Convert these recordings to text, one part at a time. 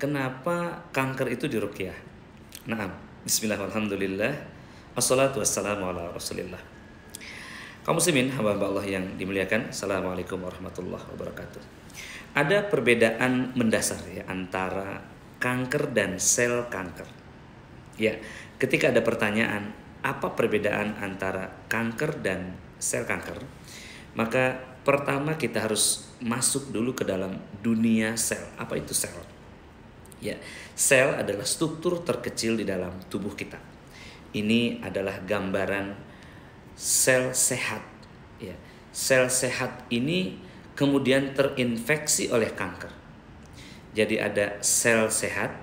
kenapa kanker itu diruqyah? Nah, bismillah alhamdulillah. Assalatu wassalamu ala rasulillah. Kaum muslimin, hamba Allah yang dimuliakan. Assalamualaikum warahmatullahi wabarakatuh. Ada perbedaan mendasar ya antara kanker dan sel kanker. Ya, ketika ada pertanyaan, apa perbedaan antara kanker dan sel kanker? Maka pertama kita harus masuk dulu ke dalam dunia sel. Apa itu sel? Ya, sel adalah struktur terkecil di dalam tubuh kita. Ini adalah gambaran sel sehat. Ya, sel sehat ini kemudian terinfeksi oleh kanker. Jadi ada sel sehat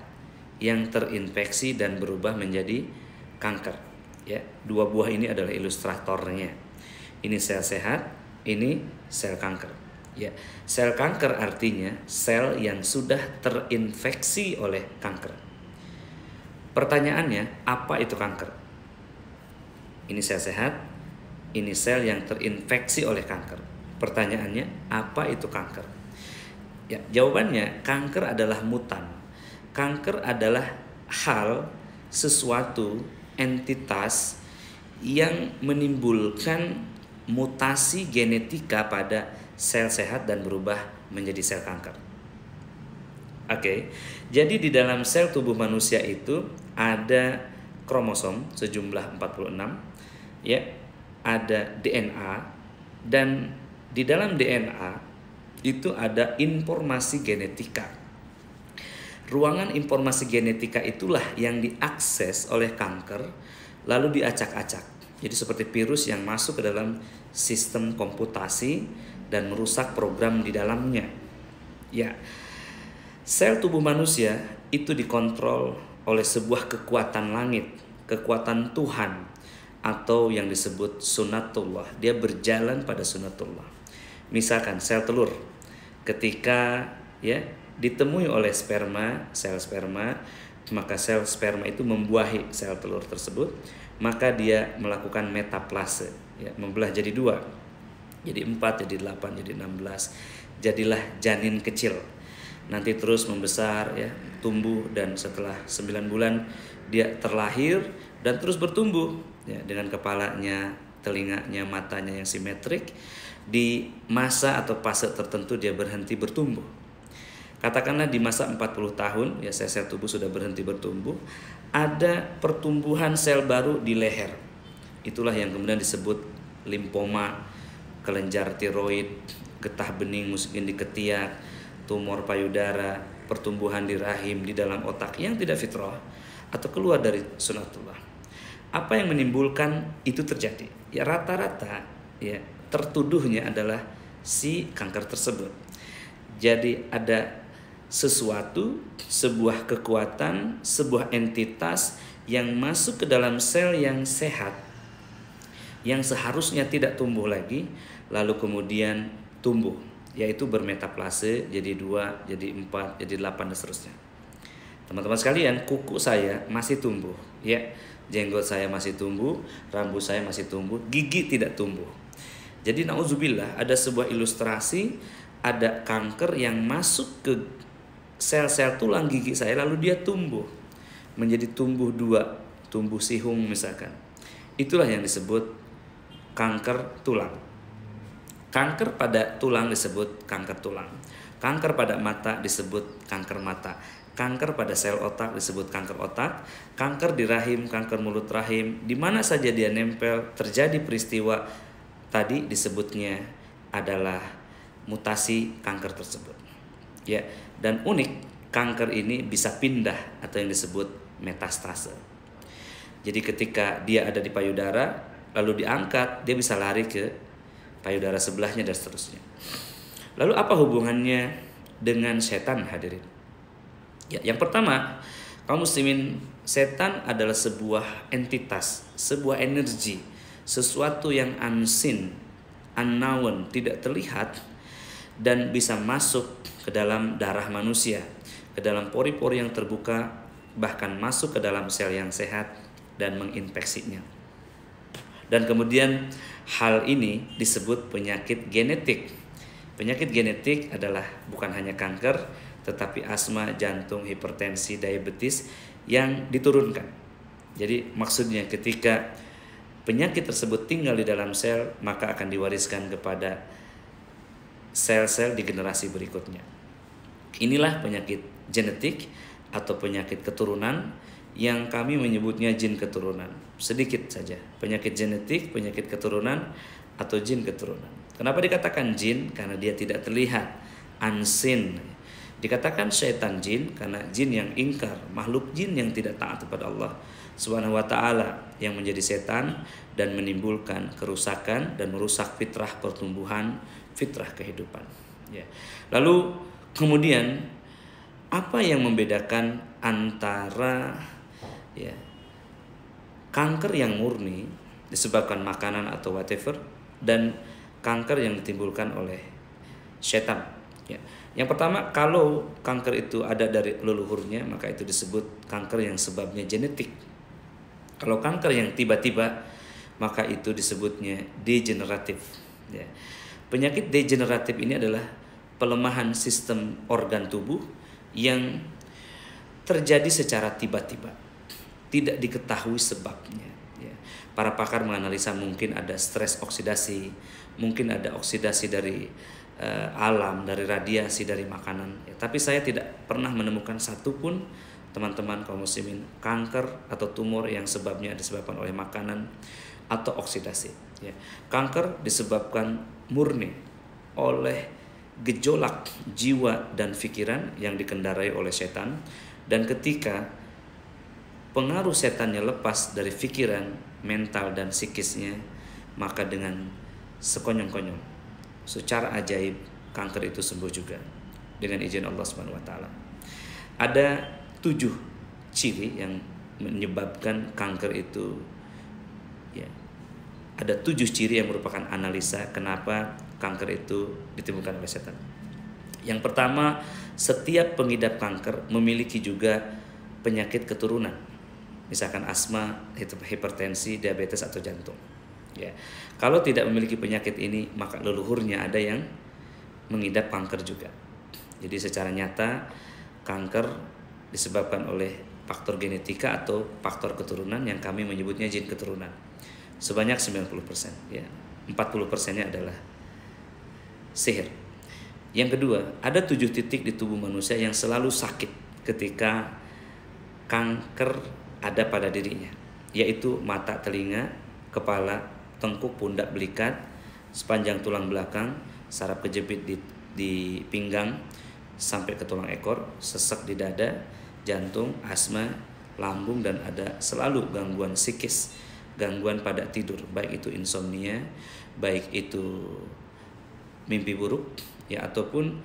yang terinfeksi dan berubah menjadi kanker. Ya, dua buah ini adalah ilustratornya. Ini sel sehat, ini sel kanker. Ya, sel kanker artinya sel yang sudah terinfeksi oleh kanker. Pertanyaannya, apa itu kanker? Ini sel sehat, ini sel yang terinfeksi oleh kanker. Pertanyaannya, apa itu kanker? Ya, jawabannya kanker adalah mutan. Kanker adalah hal, sesuatu, entitas yang menimbulkan mutasi genetika pada sel sehat dan berubah menjadi sel kanker. Oke, okay. jadi di dalam sel tubuh manusia itu ada kromosom sejumlah 46, ya, ada DNA dan di dalam DNA itu ada informasi genetika. Ruangan informasi genetika itulah yang diakses oleh kanker lalu diacak-acak. Jadi seperti virus yang masuk ke dalam sistem komputasi dan merusak program di dalamnya. Ya, sel tubuh manusia itu dikontrol oleh sebuah kekuatan langit, kekuatan Tuhan atau yang disebut sunatullah. Dia berjalan pada sunatullah. Misalkan sel telur ketika ya ditemui oleh sperma, sel sperma, maka sel sperma itu membuahi sel telur tersebut, maka dia melakukan metaplase, ya, membelah jadi dua jadi 4, jadi 8, jadi 16. Jadilah janin kecil. Nanti terus membesar ya, tumbuh dan setelah 9 bulan dia terlahir dan terus bertumbuh ya dengan kepalanya, telinganya, matanya yang simetrik. Di masa atau fase tertentu dia berhenti bertumbuh. Katakanlah di masa 40 tahun ya sel-sel tubuh sudah berhenti bertumbuh, ada pertumbuhan sel baru di leher. Itulah yang kemudian disebut limfoma kelenjar tiroid, getah bening mungkin di ketiak, tumor payudara, pertumbuhan di rahim di dalam otak yang tidak fitrah atau keluar dari sunatullah. Apa yang menimbulkan itu terjadi? Ya rata-rata ya tertuduhnya adalah si kanker tersebut. Jadi ada sesuatu, sebuah kekuatan, sebuah entitas yang masuk ke dalam sel yang sehat yang seharusnya tidak tumbuh lagi lalu kemudian tumbuh yaitu bermetaplase jadi dua jadi empat jadi delapan dan seterusnya. Teman-teman sekalian kuku saya masih tumbuh ya. Jenggot saya masih tumbuh rambut saya masih tumbuh gigi tidak tumbuh. Jadi nauzubillah ada sebuah ilustrasi ada kanker yang masuk ke sel-sel tulang gigi saya lalu dia tumbuh. Menjadi tumbuh dua tumbuh sihung misalkan. Itulah yang disebut kanker tulang Kanker pada tulang disebut kanker tulang. Kanker pada mata disebut kanker mata. Kanker pada sel otak disebut kanker otak. Kanker di rahim, kanker mulut rahim, di mana saja dia nempel terjadi peristiwa tadi disebutnya adalah mutasi kanker tersebut. Ya, dan unik kanker ini bisa pindah atau yang disebut metastase. Jadi ketika dia ada di payudara lalu diangkat, dia bisa lari ke payudara sebelahnya dan seterusnya. Lalu apa hubungannya dengan setan hadirin? Ya, yang pertama, kaum muslimin, setan adalah sebuah entitas, sebuah energi, sesuatu yang unseen, unknown, tidak terlihat dan bisa masuk ke dalam darah manusia, ke dalam pori-pori yang terbuka, bahkan masuk ke dalam sel yang sehat dan menginfeksinya. Dan kemudian hal ini disebut penyakit genetik. Penyakit genetik adalah bukan hanya kanker, tetapi asma, jantung, hipertensi, diabetes yang diturunkan. Jadi maksudnya ketika penyakit tersebut tinggal di dalam sel, maka akan diwariskan kepada sel-sel di generasi berikutnya. Inilah penyakit genetik atau penyakit keturunan yang kami menyebutnya jin keturunan. Sedikit saja, penyakit genetik, penyakit keturunan atau jin keturunan. Kenapa dikatakan jin? Karena dia tidak terlihat, unseen. Dikatakan syaitan jin karena jin yang ingkar, makhluk jin yang tidak taat kepada Allah Subhanahu wa taala yang menjadi setan dan menimbulkan kerusakan dan merusak fitrah pertumbuhan, fitrah kehidupan. Ya. Lalu kemudian apa yang membedakan antara ya kanker yang murni disebabkan makanan atau whatever dan kanker yang ditimbulkan oleh setan ya yang pertama, kalau kanker itu ada dari leluhurnya, maka itu disebut kanker yang sebabnya genetik. Kalau kanker yang tiba-tiba, maka itu disebutnya degeneratif. Ya. Penyakit degeneratif ini adalah pelemahan sistem organ tubuh yang terjadi secara tiba-tiba, tidak diketahui sebabnya. Ya. Para pakar menganalisa mungkin ada stres oksidasi, mungkin ada oksidasi dari uh, alam, dari radiasi, dari makanan. Ya, tapi saya tidak pernah menemukan satupun teman-teman kaum muslimin kanker atau tumor yang sebabnya disebabkan oleh makanan atau oksidasi. Ya. Kanker disebabkan murni oleh gejolak jiwa dan pikiran yang dikendarai oleh setan dan ketika pengaruh setannya lepas dari pikiran, mental dan psikisnya maka dengan sekonyong-konyong secara ajaib kanker itu sembuh juga dengan izin Allah Subhanahu wa taala. Ada tujuh ciri yang menyebabkan kanker itu ya. Ada tujuh ciri yang merupakan analisa kenapa kanker itu ditemukan oleh setan. Yang pertama, setiap pengidap kanker memiliki juga penyakit keturunan. Misalkan asma, hipertensi, diabetes atau jantung. Ya. Kalau tidak memiliki penyakit ini, maka leluhurnya ada yang mengidap kanker juga. Jadi secara nyata kanker disebabkan oleh faktor genetika atau faktor keturunan yang kami menyebutnya jin keturunan. Sebanyak 90%, ya. 40%-nya adalah sihir. Yang kedua, ada tujuh titik di tubuh manusia yang selalu sakit ketika kanker ada pada dirinya, yaitu mata, telinga, kepala, tengkuk pundak belikat, sepanjang tulang belakang, saraf kejepit di, di pinggang sampai ke tulang ekor, sesak di dada, jantung, asma, lambung dan ada selalu gangguan psikis, gangguan pada tidur, baik itu insomnia, baik itu mimpi buruk ya ataupun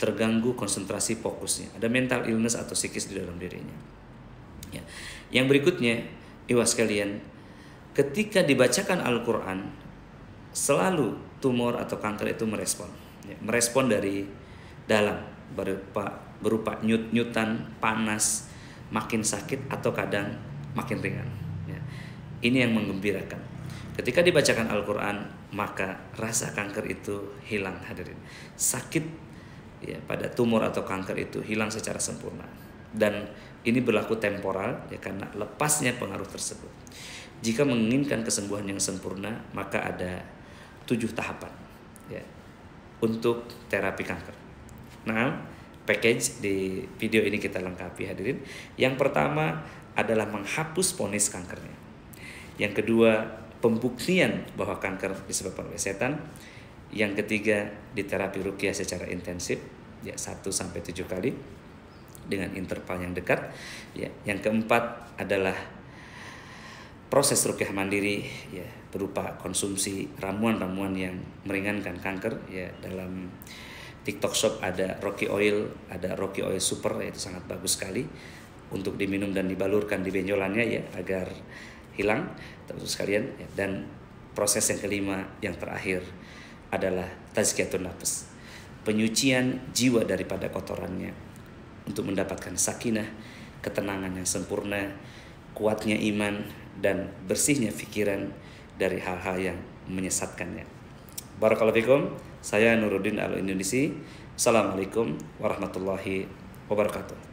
terganggu konsentrasi fokusnya. Ada mental illness atau psikis di dalam dirinya. Ya. Yang berikutnya, iwas kalian, ketika dibacakan Al-Quran selalu tumor atau kanker itu merespon. Ya, merespon dari dalam berupa berupa nyut-nyutan panas makin sakit atau kadang makin ringan. Ya. ini yang menggembirakan. Ketika dibacakan Al-Quran maka rasa kanker itu hilang hadirin. Sakit ya pada tumor atau kanker itu hilang secara sempurna dan ini berlaku temporal ya karena lepasnya pengaruh tersebut jika menginginkan kesembuhan yang sempurna, maka ada tujuh tahapan ya, untuk terapi kanker. Nah, package di video ini kita lengkapi hadirin. Yang pertama adalah menghapus ponis kankernya. Yang kedua, pembuktian bahwa kanker disebabkan oleh setan. Yang ketiga, di terapi rukiah secara intensif ya 1 sampai 7 kali dengan interval yang dekat. Ya, yang keempat adalah proses rukyah mandiri ya berupa konsumsi ramuan-ramuan yang meringankan kanker ya dalam TikTok Shop ada Rocky Oil, ada Rocky Oil Super ya, itu sangat bagus sekali untuk diminum dan dibalurkan di benjolannya ya agar hilang teman sekalian ya. dan proses yang kelima yang terakhir adalah tazkiyatun nafs penyucian jiwa daripada kotorannya untuk mendapatkan sakinah ketenangan yang sempurna kuatnya iman dan bersihnya pikiran dari hal-hal yang menyesatkannya. Barakallahu fikum. Saya Nuruddin Al Indonesia. Assalamualaikum warahmatullahi wabarakatuh.